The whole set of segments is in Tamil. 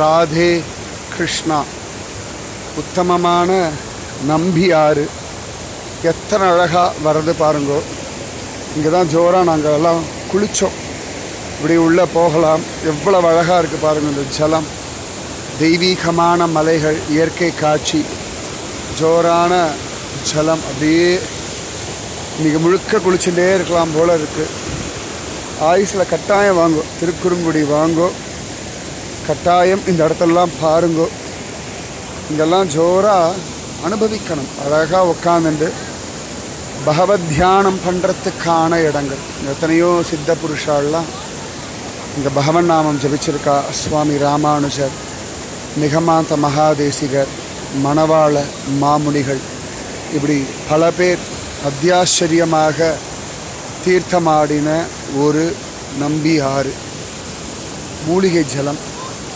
ராதே கிருஷ்ணா. உத்தமமான நம்பி ஆறு எத்தனை அழகாக வர்றது பாருங்கோ. இங்கே தான் ஜோராக நாங்கள் எல்லாம் குளித்தோம் இப்படி உள்ளே போகலாம். எவ்வளவு அழகாக இருக்குது பாருங்கள் இந்த ஜலம். தெய்வீகமான மலைகள் இயற்கை காட்சி. ஜோரான ஜலம். அப்படியே இன்றைக்கி முழுக்க குளிச்சுட்டே இருக்கலாம் போல் இருக்குது ஆயுஸில் கட்டாயம் வாங்கும் திருக்குறுங்குடி வாங்கோ. கட்டாயம் இந்த இடத்தெல்லாம் பாருங்கோ. இங்கெல்லாம் ஜோராக அனுபவிக்கணும். அழகாக உட்காந்துட்டு பகவத் தியானம் பண்ணுறதுக்கான இடங்கள். எத்தனையோ சித்த புருஷாலாம் இங்கே பகவன் நாமம் ஜபிச்சிருக்கா. சுவாமி ராமானுஜர் நிகமாந்த மகாதேசிகர் மணவாள மாமுனிகள். இப்படி பல பேர் அத்தியாச்சரியமாக தீர்த்தமாடின ஒரு நம்பி ஆறு. மூலிகை ஜலம்.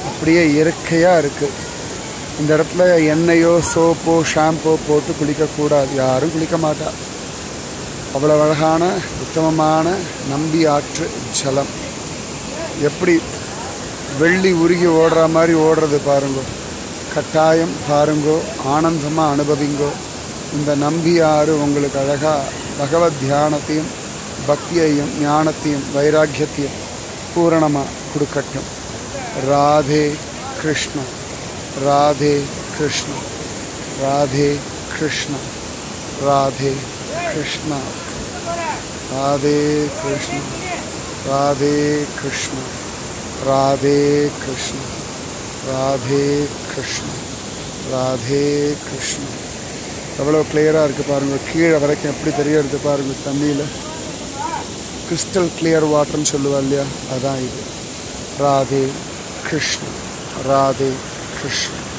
அப்படியே இயற்கையாக இருக்குது இந்த இடத்துல எண்ணெயோ சோப்போ ஷாம்போ போட்டு குளிக்கக்கூடாது யாரும் குளிக்க மாட்டா. அவ்வளோ அழகான உத்தமமான நம்பி ஆற்று ஜலம். எப்படி வெள்ளி உருகி ஓடுற மாதிரி ஓடுறது பாருங்கோ. கட்டாயம் பாருங்கோ. ஆனந்தமாக அனுபவிங்கோ. இந்த நம்பி ஆறு உங்களுக்கு அழகாக பகவத் தியானத்தையும் பக்தியையும் ஞானத்தையும் வைராக்கியத்தையும் பூரணமாக கொடுக்கட்டும். ராதே கிருஷ்ண ராதே கிருஷ்ண ராதே கிருஷ்ண ராதே கிருஷ்ண ராதே கிருஷ்ண ராதே கிருஷ்ண ராதே கிருஷ்ண ராதே கிருஷ்ண ராதே கிருஷ்ண எவ்வளோ கிளியராக இருக்குது பாருங்கள் கீழே வரைக்கும் எப்படி தெரியறது பாருங்கள் தண்ணியில். கிறிஸ்டல் கிளியர் வாட்டர்னு சொல்லுவா இல்லையா? அதான் இது. ராதே कृष्ण राधे कृष्ण